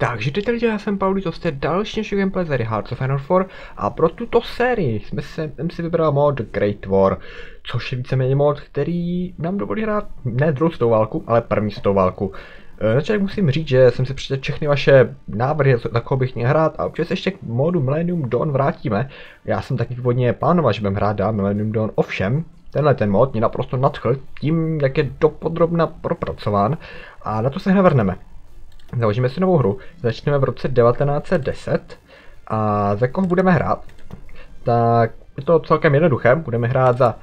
Takže teď lidi, já jsem Pauli, to jste další naši gameplay z Hearts of Honor 4 a pro tuto sérii jsme se, jsem si vybral mod Great War, což je víceméně mod, který nám dovolí hrát ne druhou stou válku, ale první stou válku. E, začátek musím říct, že jsem si přečetl všechny vaše návrhy, za bych měl hrát a se ještě k modu Millennium Dawn vrátíme. Já jsem taky původně plánoval, že budeme hrát dál Millennium Dawn, ovšem, tenhle ten mod mě naprosto nadchl tím, jak je dopodrobna propracován a na to se hned vrhneme. Založíme si novou hru, začneme v roce 1910 a za koho budeme hrát? Tak je to celkem jednoduché, budeme hrát za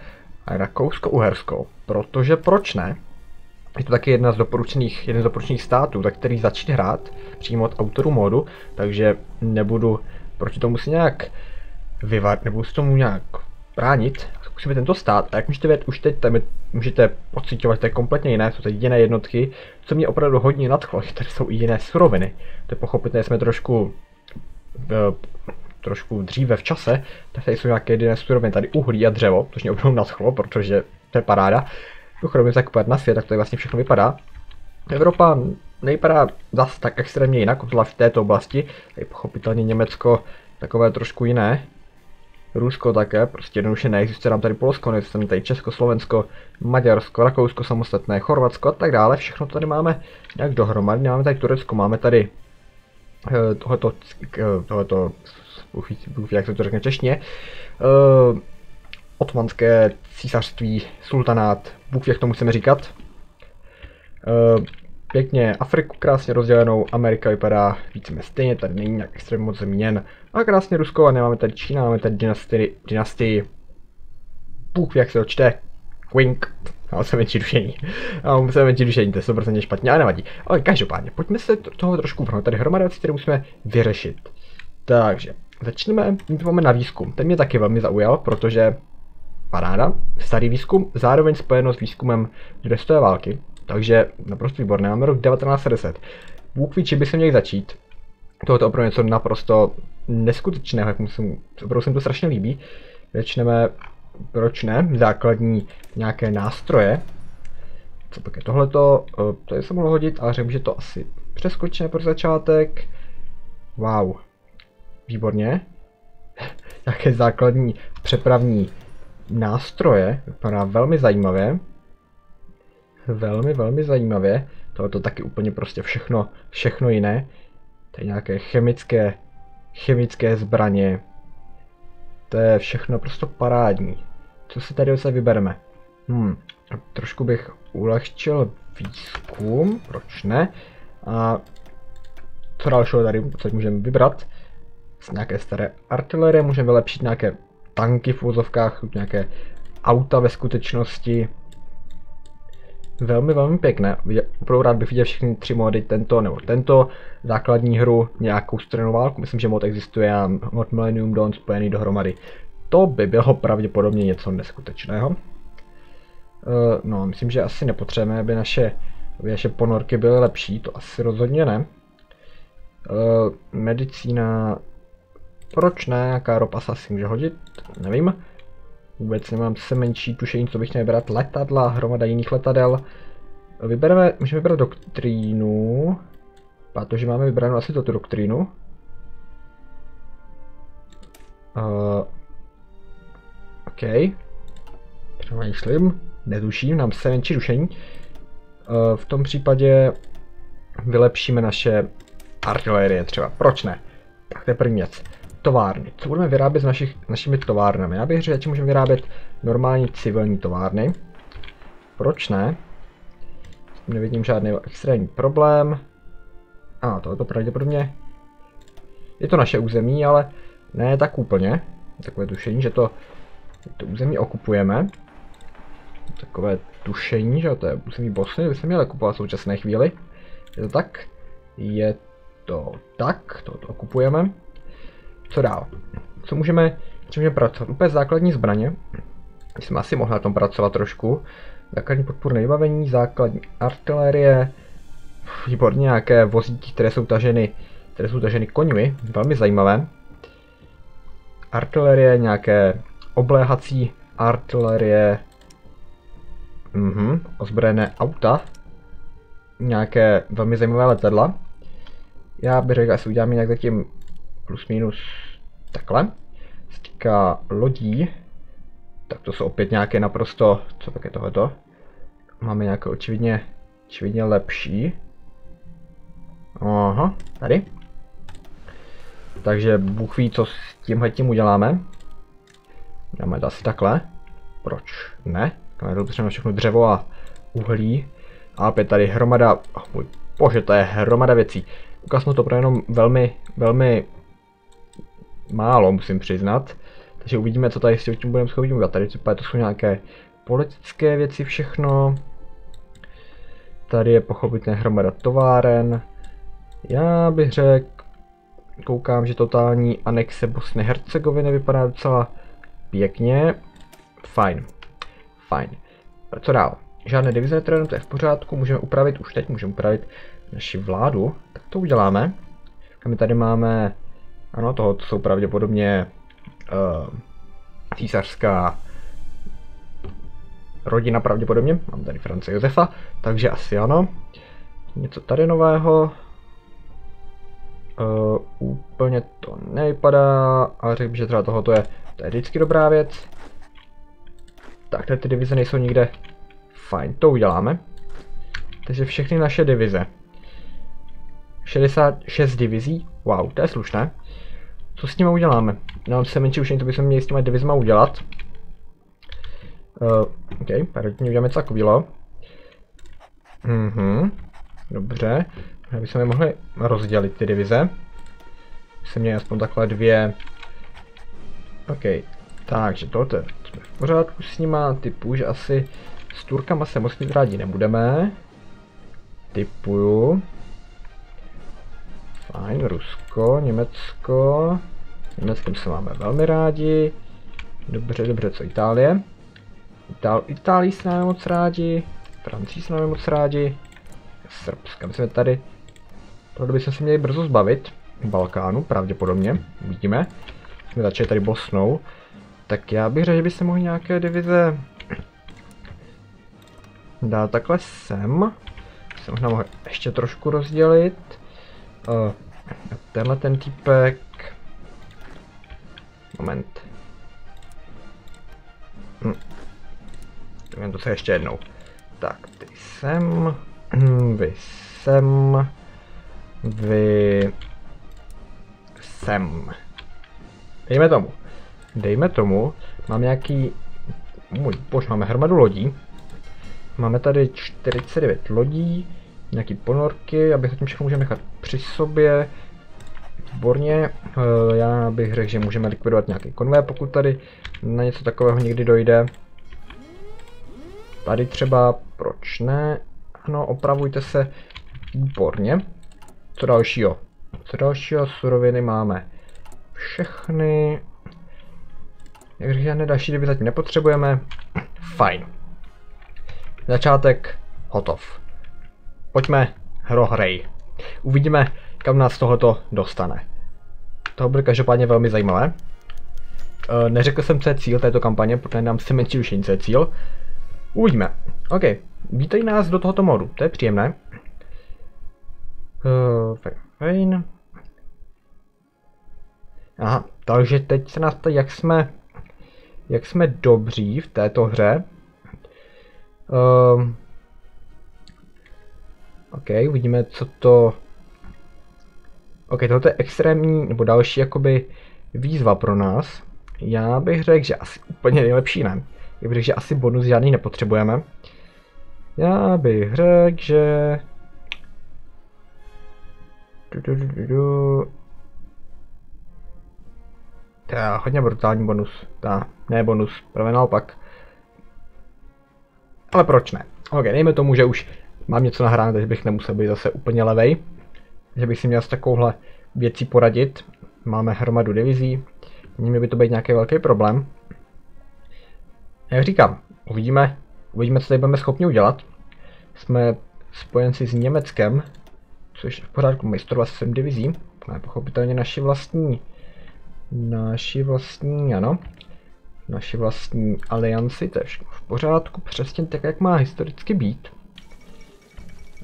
Rakousko-Uherskou, protože proč ne? Je to taky jedna z doporučených, jeden z doporučených států, za který začít hrát přímo od autorů modu, takže nebudu proti tomu si nějak vyvat, nebudu si tomu nějak bránit, zkusíme tento stát a jak můžete vědět, už teď tam je, můžete pocitovat, to je kompletně jiné, jsou to jiné jednotky, co mě opravdu hodně nadchlo, tady jsou i jiné suroviny. To je pochopitelné, jsme trošku v, trošku dříve v čase, tak tady jsou nějaké jiné suroviny, tady uhlí a dřevo, což mě opravdu nadchlo, protože to je paráda. Mimochodem, se kupovat na svět, tak to je vlastně všechno vypadá. Evropa nevypadá zas tak extrémně jinak, v této oblasti, tady pochopitelně Německo takové trošku jiné, Rusko také, prostě jednoduše neexistuje nám tady Polsko, neexistuje tady Česko, Slovensko, Maďarsko, Rakousko samostatné, Chorvatsko a tak dále, všechno tady máme nějak dohromady, máme tady Turecko, máme tady uh, tohleto, uh, tohleto, jak se to řekne češně, uh, otmanské císařství, sultanát, Bůh jak tomu chceme říkat. Uh, pěkně Afriku krásně rozdělenou, Amerika vypadá víceméně stejně, tady není nějak extrémně moc změn. A krásně Rusko a nemáme tady Čína, máme tady dynastii, dynastii Bůh jak se očte, Wink. Ale jsem menší dušení. A jsem menší dušení, to je 100% špatně, ale nevadí. Ale každopádně, pojďme se toho trošku vrhnout. Tady hromada věcí, které musíme vyřešit. Takže, začneme, máme na výzkum. Ten mě taky velmi zaujal, protože paráda, starý výzkum, zároveň spojeno s výzkumem druhé války. Takže naprosto výborné, máme rok 1910. Bůh ví, by se měli začít. Tohle je opravdu něco naprosto neskutečného, jak musím, opravdu se mi to strašně líbí. Začneme, proč ne, základní nějaké nástroje. Co pak je tohleto, to je se mohlo hodit, ale řekl, že to asi přeskočíme pro začátek. Wow, výborně. Nějaké základní přepravní nástroje, vypadá velmi zajímavě velmi, velmi zajímavě. Tohle to taky úplně prostě všechno, všechno jiné. Tady nějaké chemické, chemické zbraně. To je všechno prostě parádní. Co si tady zase vybereme? Hmm, trošku bych ulehčil výzkum, proč ne? A co dalšího tady co můžeme vybrat? Z nějaké staré artilerie můžeme vylepšit nějaké tanky v úzovkách, nějaké auta ve skutečnosti, velmi, velmi pěkné. Opravdu rád bych viděl všechny tři mody, tento nebo tento, základní hru, nějakou stranou válku, myslím, že mod existuje a mod Millennium Dawn spojený dohromady. To by bylo pravděpodobně něco neskutečného. Uh, no, myslím, že asi nepotřebujeme, aby naše, aby naše ponorky byly lepší, to asi rozhodně ne. Uh, medicína, proč ne, nějaká ropa se asi může hodit, nevím. Vůbec nemám se menší tušení, co bych měl vybrat. Letadla, hromada jiných letadel. Vybereme, můžeme vybrat doktrínu. Protože máme vybranou asi toto doktrínu. Uh, OK. Přemýšlím. Netuším, nám se menší tušení. Uh, v tom případě vylepšíme naše artilerie třeba. Proč ne? Tak to je první věc továrny. Co budeme vyrábět s našich, našimi továrnami? Já bych řekl, že můžeme vyrábět normální civilní továrny. Proč ne? Nevidím žádný extrémní problém. A to je to pravděpodobně. Je to naše území, ale ne tak úplně. Takové tušení, že to, to území okupujeme. Takové tušení, že to je území Bosny, by se měli okupovat v současné chvíli. Je to tak? Je to tak, to okupujeme. Co dál? Co můžeme, co můžeme pracovat? Úplně základní zbraně. Jsme asi mohli na tom pracovat trošku. Základní podpůrné vybavení, základní artilerie, výborně nějaké vozíky, které jsou taženy, které jsou taženy koňmi, velmi zajímavé. Artilerie, nějaké obléhací artilerie, mhm, ozbrojené auta, nějaké velmi zajímavé letadla. Já bych řekl, asi uděláme nějak zatím plus minus takhle. Se týká lodí, tak to jsou opět nějaké naprosto, co tak je tohleto? Máme nějaké očividně, očividně lepší. Aha, tady. Takže Bůh ví, co s tímhle tím uděláme. Dáme to asi takhle. Proč ne? Máme potřebujeme všechno dřevo a uhlí. A opět tady hromada, oh můj bože, to je hromada věcí. Ukázal to pro jenom velmi, velmi málo, musím přiznat. Takže uvidíme, co tady s tím budeme schopni udělat. Tady to jsou nějaké politické věci všechno. Tady je pochopitelně hromada továren. Já bych řekl, koukám, že totální anexe Bosny Hercegoviny vypadá docela pěkně. Fajn. Fajn. Co dál? Žádné divize to je v pořádku, můžeme upravit, už teď můžeme upravit naši vládu, tak to uděláme. A my tady máme, ano, to jsou pravděpodobně uh, císařská rodina pravděpodobně, mám tady France Josefa, takže asi ano. Něco tady nového. Uh, úplně to nevypadá, ale řekl bych, že třeba tohoto je, to je vždycky dobrá věc. Tak, ty divize nejsou nikde. Fajn, to uděláme. Takže všechny naše divize. 66 divizí, wow, to je slušné. Co s nimi uděláme? No, se menší už to bychom měli s těma divizma udělat. Uh, OK, parodně uděláme něco takového. Mhm, dobře. Bychom je mohli rozdělit ty divize. Jsem měl aspoň takhle dvě. OK, takže tohle jsme v pořádku s nima. Typu, že asi s Turkama se moc rádi nebudeme. Typuju. Fajn, Rusko, Německo. Německým se máme velmi rádi. Dobře, dobře, co Itálie? Itál Itálii se máme moc rádi. Francii se máme moc rádi. Srbska, my jsme tady Tohle bychom se měli brzo zbavit. Balkánu, pravděpodobně. Uvidíme. Jsme začali tady Bosnou. Tak já bych řekl, že by se mohly nějaké divize dát takhle sem. Se možná mohl ještě trošku rozdělit. Uh, tenhle ten týpek. Moment. Hm. To se ještě jednou. Tak, ty sem. Hm, vy sem vy sem. Dejme tomu. Dejme tomu, mám nějaký, můj bož, máme hromadu lodí. Máme tady 49 lodí, nějaký ponorky, abych tím všechno můžeme nechat při sobě. Výborně, eh, já bych řekl, že můžeme likvidovat nějaký konvé, pokud tady na něco takového někdy dojde. Tady třeba, proč ne? Ano, opravujte se, výborně. Co dalšího? Co dalšího suroviny máme? Všechny. Jak žádné další doby zatím nepotřebujeme. Fajn. Začátek hotov. Pojďme hrohrej. Uvidíme, kam nás tohoto dostane. To bude každopádně velmi zajímavé. E, neřekl jsem, co je cíl této kampaně, protože nám se menší už co je cíl. Uvidíme. OK, vítají nás do tohoto modu, to je příjemné. Uh, fajn. Aha, takže teď se nás ptá, jak jsme, jak jsme dobří v této hře. Um, OK, uvidíme, co to... OK, tohle je extrémní, nebo další jakoby výzva pro nás. Já bych řekl, že asi úplně nejlepší ne. Já bych řekl, že asi bonus žádný nepotřebujeme. Já bych řekl, že Du, du, du, du, du. Je hodně brutální bonus. Ta, ne bonus, právě naopak. Ale proč ne? Ok, dejme tomu, že už mám něco nahráno, takže bych nemusel být zase úplně levej. Že bych si měl s takovouhle věcí poradit. Máme hromadu divizí. Měl by to být nějaký velký problém. Jak říkám, uvidíme, uvidíme, co tady budeme schopni udělat. Jsme spojenci s Německem, což je v pořádku, majstrova 7 divizí, ale pochopitelně naši vlastní, naši vlastní, ano, naši vlastní alianci, to je v pořádku, přesně tak, jak má historicky být.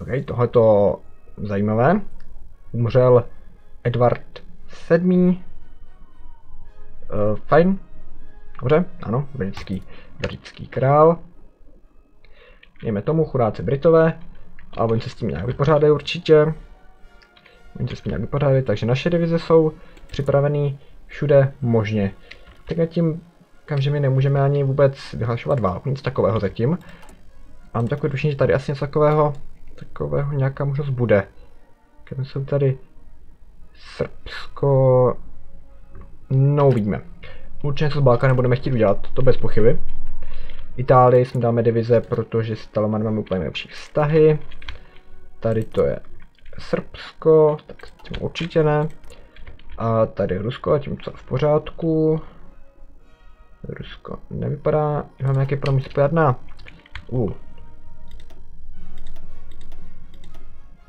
Ok, tohle to zajímavé. umřel Edward VII. Uh, fajn. Dobře, ano, britský, britský král. Dejme tomu, chudáci Britové. A oni se s tím nějak vypořádají určitě. Oni se s tím nějak vypořádají, takže naše divize jsou připravený všude možně. Tak a tím, že my nemůžeme ani vůbec vyhlašovat válku, nic takového zatím. Mám takový tušení, že tady asi něco takového, takového nějaká možnost bude. Když jsou tady Srbsko, no uvidíme. Určitě něco s Balkánem budeme chtít udělat, to bez pochyby. Itálii jsme dáme divize, protože s Talomanem máme úplně lepší vztahy. Tady to je Srbsko, tak s tím určitě ne. A tady Rusko, a tím co v pořádku. Rusko nevypadá, máme spojat na... Uh.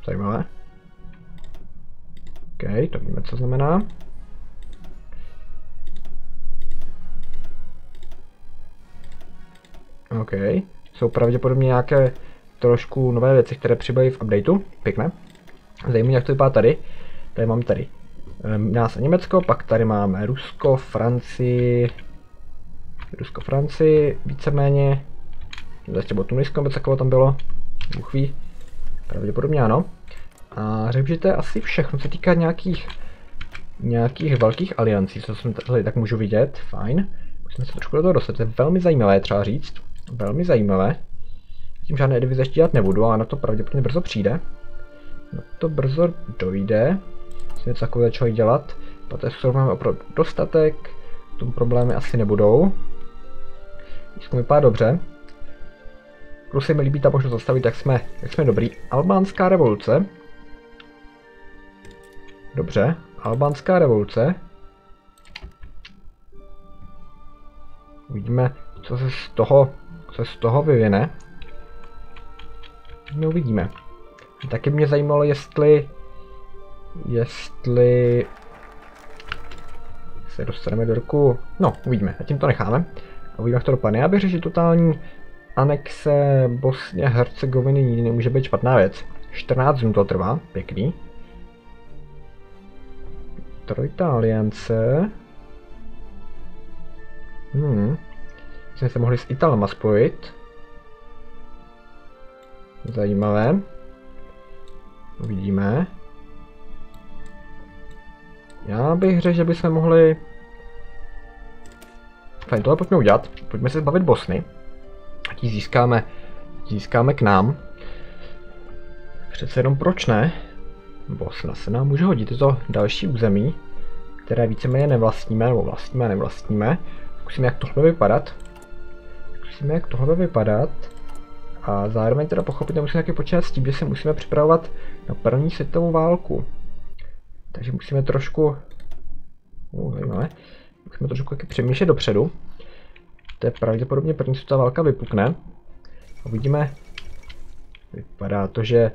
Zajímavé. OK, to víme, co znamená. OK. Jsou pravděpodobně nějaké trošku nové věci, které přibají v updateu. Pěkné. Zajímavé, jak to vypadá tady. Tady máme tady um, nás Německo, pak tady máme Rusko, Francii, Rusko, Francii, víceméně. Zatím bylo Tunisko, bez takového tam bylo. Bůh. Pravděpodobně ano. A řekl, že to je asi všechno, co týká nějakých nějakých velkých aliancí, co jsem tady tak můžu vidět, fajn. Musíme se trošku do toho dostat, to je velmi zajímavé třeba říct. Velmi zajímavé. Tím žádné divize ještě dělat nebudu, ale na to pravděpodobně brzo přijde. Na to brzo dojde. Musím něco takového začít dělat. Poté máme opravdu dostatek. Tomu problémy asi nebudou. Výzkum vypadá dobře. Plus se mi líbí ta možnost zastavit, jak jsme, jak jsme dobrý. Albánská revoluce. Dobře, albánská revoluce. Uvidíme, co se z toho, co se z toho vyvine. No uvidíme. Taky mě zajímalo, jestli, jestli se dostaneme do roku, no uvidíme, zatím to necháme. A uvidíme, jak to dopadne. Já bych že totální anexe Bosně Hercegoviny nemůže být špatná věc. 14 dnů to trvá, pěkný. Trojta aliance. Hmm. Jsme se mohli s Italama spojit. Zajímavé. Uvidíme. Já bych řekl, že bychom mohli... Fajn, tohle pojďme udělat. Pojďme se zbavit Bosny. A ti získáme, získáme k nám. Přece jenom proč ne? Bosna se nám může hodit. To další území, které víceméně nevlastníme, nebo vlastníme nevlastníme. Zkusíme, jak tohle vypadat. Zkusíme, jak tohle vypadat. A zároveň teda pochopit, musíme taky počítat s tím, že se musíme připravovat na první světovou válku. Takže musíme trošku... Uh. Musíme trošku taky přemýšlet dopředu. To je pravděpodobně první světová válka vypukne. Uvidíme. Vypadá to, že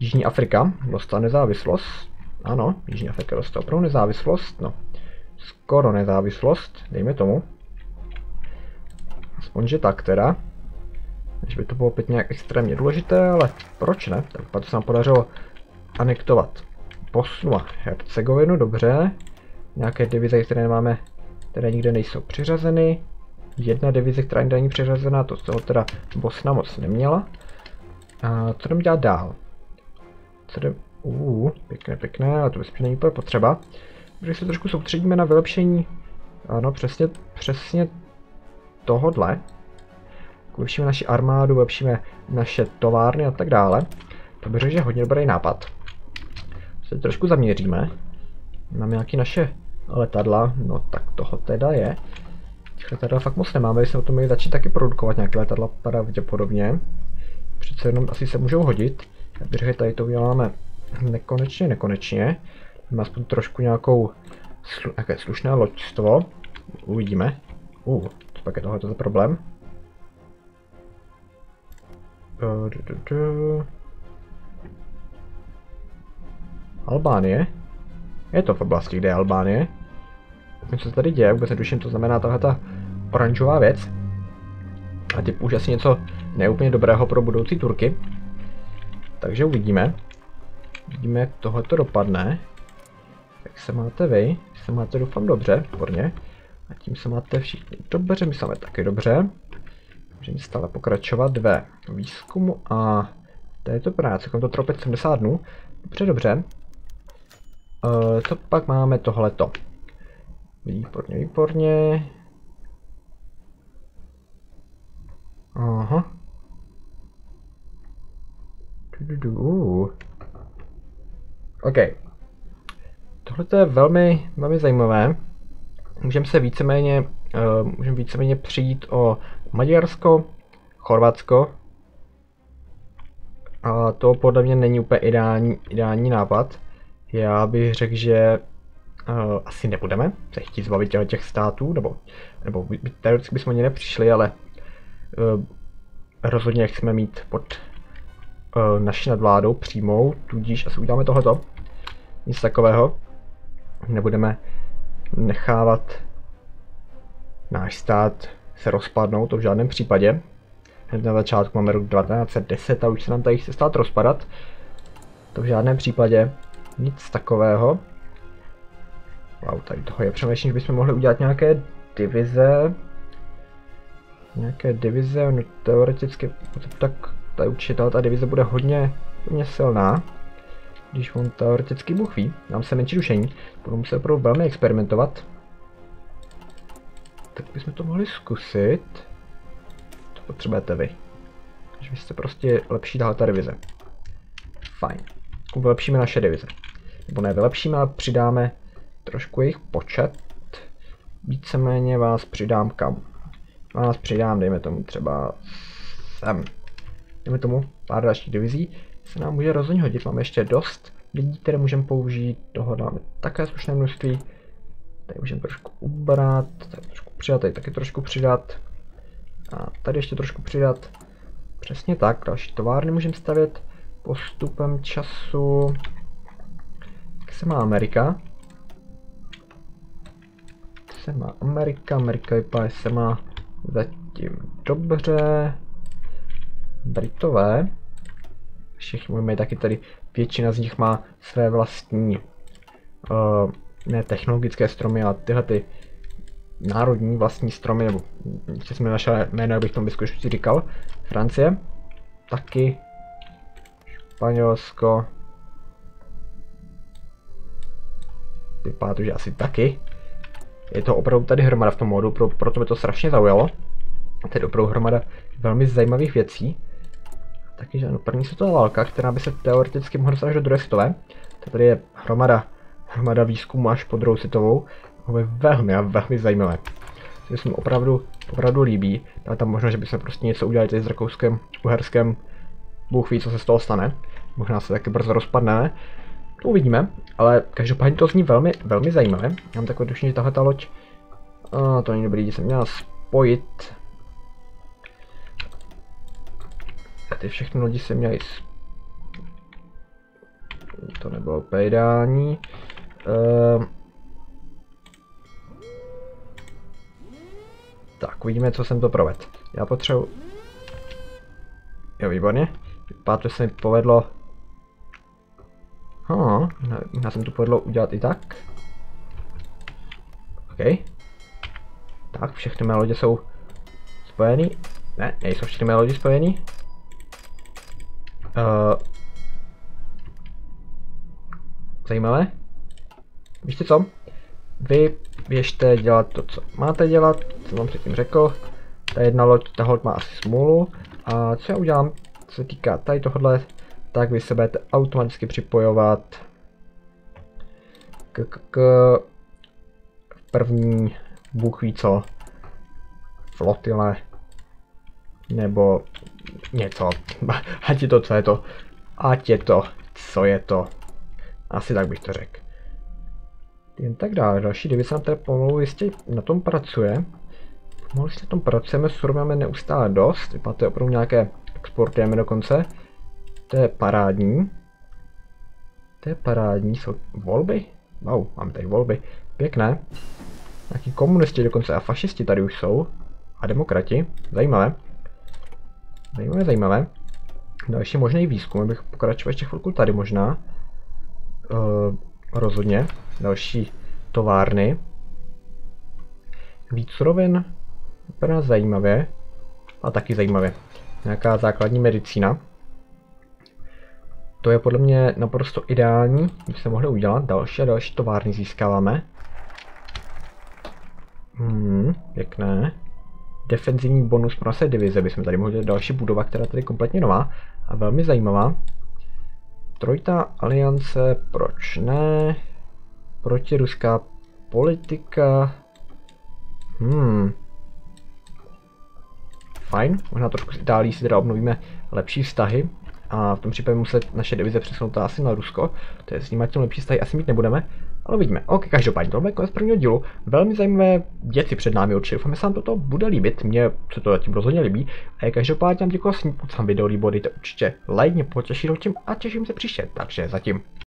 Jižní Afrika dostala nezávislost. Ano, Jižní Afrika dostala opravdu nezávislost. No, skoro nezávislost, dejme tomu. Aspoň, že tak teda. Než by to bylo opět nějak extrémně důležité, ale proč ne? Tak to se nám podařilo anektovat Bosnu a Hercegovinu, dobře. Nějaké divize, které nemáme, které nikde nejsou přiřazeny. Jedna divize, která není přiřazená, to z toho teda Bosna moc neměla. A co jdeme dělat dál? Co jdeme... Uh, pěkné, pěkné, ale to že není úplně potřeba. Když se trošku soustředíme na vylepšení, ano, přesně, přesně tohodle. Vylepšíme naši armádu, vylepšíme naše továrny a tak dále. To bych řekl, že je hodně dobrý nápad. Se trošku zaměříme. Máme nějaké naše letadla, no tak toho teda je. Těch letadla fakt moc nemáme, bychom o tom měli začít taky produkovat nějaké letadla pravděpodobně. Přece jenom asi se můžou hodit. Já bych řekl, tady to uděláme nekonečně, nekonečně. Máme aspoň trošku nějakou slu, nějaké slušné loďstvo. Uvidíme. Uh, co pak je tohle za problém? Albánie? Je to v oblasti, kde je Albánie. Co se tady děje, vůbec netuším, to znamená tahle ta oranžová věc. A typ už asi něco neúplně dobrého pro budoucí Turky. Takže uvidíme. vidíme, jak tohle to dopadne. Jak se máte vy? Se máte doufám dobře, výborně. A tím se máte všichni dobře, my jsme taky dobře. Můžeme stále pokračovat ve výzkumu a této práce, to trvalo 70 dnů. Dobře, dobře. Uh, co pak máme tohleto? Výborně, výborně. Aha. OK. Tohle je velmi, velmi zajímavé. Můžeme se víceméně, uh, můžeme víceméně přijít o Maďarsko, Chorvatsko. A to podle mě není úplně ideální, ideální nápad. Já bych řekl, že uh, asi nebudeme se chtít zbavit těch, těch států, nebo, nebo teoreticky bychom ani nepřišli, ale uh, rozhodně chceme mít pod uh, naší nadvládou přímou, tudíž asi uděláme tohleto. Nic takového. Nebudeme nechávat náš stát se rozpadnout, to v žádném případě. Hned na začátku máme rok 1910 a už se nám tady chce stát rozpadat. To v žádném případě. Nic takového. Wow, tady toho je přemýšlím, že bychom mohli udělat nějaké divize. Nějaké divize, no teoreticky, tak tady určitě ta divize bude hodně, hodně silná. Když on teoreticky Bůh ví, nám se menší dušení, budu muset opravdu velmi experimentovat. Tak bychom to mohli zkusit. To potřebujete vy. Takže vy jste prostě lepší tahle ta divize. Fajn. Vylepšíme naše divize. Nebo ne, vylepšíme, ale přidáme trošku jejich počet. Víceméně vás přidám kam? Vás přidám, dejme tomu třeba sem. Dejme tomu pár dalších divizí. Se nám může rozhodně hodit, máme ještě dost lidí, které můžeme použít. Toho dáme také slušné množství. Tady můžeme trošku ubrat, tady trošku přidat, tady taky trošku přidat. A tady ještě trošku přidat. Přesně tak, další továrny můžeme stavět postupem času. Jak se má Amerika? Se má Amerika, Amerika vypadá, se má zatím dobře. Britové. Všichni mají taky tady, většina z nich má své vlastní uh, ne technologické stromy, ale tyhle ty národní vlastní stromy, nebo ještě jsme našel jméno, abych tomu vyzkoušel říkal. Francie, taky, Španělsko, vypadá to, že asi taky. Je to opravdu tady hromada v tom modu, pro, proto mě to strašně zaujalo. To je opravdu hromada velmi zajímavých věcí. Taky, že ano, první světová válka, která by se teoreticky mohla dostat až do druhé světové. Tady je hromada hromada výzkumu až po druhou světovou. To je velmi a velmi zajímavé. To se mi opravdu, opravdu líbí. A tam možná, že bychom prostě něco udělali tady s Rakouskem, Uherskem. Bůh ví, co se z toho stane. Možná se taky brzo rozpadneme. To uvidíme, ale každopádně to zní velmi, velmi zajímavé. Mám takové tušení, že tahle ta loď, a to není dobrý, že jsem měla spojit. A ty všechny lodi se měly to nebylo ideální. Uh, tak, uvidíme, co jsem to proved. Já potřebuji... Jo, výborně. To se mi povedlo... Oh, já jsem to povedlo udělat i tak. OK. Tak, všechny mé lodě jsou spojený. Ne, nejsou všechny mé lodi spojený. Uh, zajímavé. Víte co? Vy běžte dělat to, co máte dělat, co vám předtím řekl. Ta jedna loď, ta hold má asi smůlu. A co já udělám, co se týká tady tohohle, tak vy se budete automaticky připojovat k, k, k první, Bůh ví co, flotile, nebo něco, ať je to, co je to, ať je to, co je to, asi tak bych to řekl. Jen tak dále. Další divize na té pomalu jistě na tom pracuje. Pomalu si na tom pracujeme, surově máme neustále dost. Vypadá to opravdu nějaké exportujeme dokonce. To je parádní. To je parádní. Jsou volby? Wow, máme tady volby. Pěkné. Nějaký komunisti dokonce a fašisti tady už jsou. A demokrati. Zajímavé. Zajímavé, zajímavé. Další možný výzkum, abych pokračoval ještě chvilku tady možná. Uh, rozhodně. Další továrny. Víc surovin. Vypadá zajímavě. A taky zajímavě. Nějaká základní medicína. To je podle mě naprosto ideální, když se mohli udělat. Další a další továrny získáváme. Hmm, pěkné. Defenzivní bonus pro naše divize bychom tady mohli dělat další budova, která tady je kompletně nová a velmi zajímavá. Trojta aliance, proč ne? Protiruská politika. Hmm. Fajn, možná trošku s Itálií si teda obnovíme lepší vztahy. A v tom případě muset naše divize přesunout asi na Rusko. To je s nimi tím lepší vztahy asi mít nebudeme. Ale vidíme. Ok, každopádně to bude konec prvního dílu. Velmi zajímavé věci před námi určitě. Doufám, že se vám toto bude líbit. Mně se to zatím rozhodně líbí. A každopádně vám děkuji, pokud se vám video líbilo, dejte určitě like, mě potěší tím a těším se příště. Takže zatím.